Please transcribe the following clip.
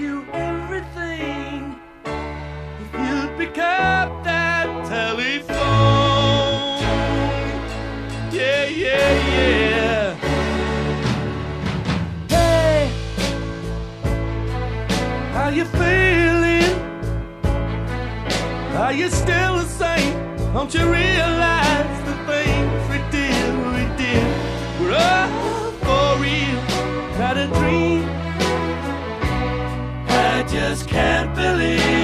you everything if you'd pick up that telephone. Yeah, yeah, yeah. Hey, how you feeling? Are you still the same? Don't you realize the things we did, we did were all for real, not a dream. I just can't believe.